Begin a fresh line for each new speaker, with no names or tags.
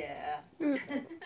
Yeah. Mm.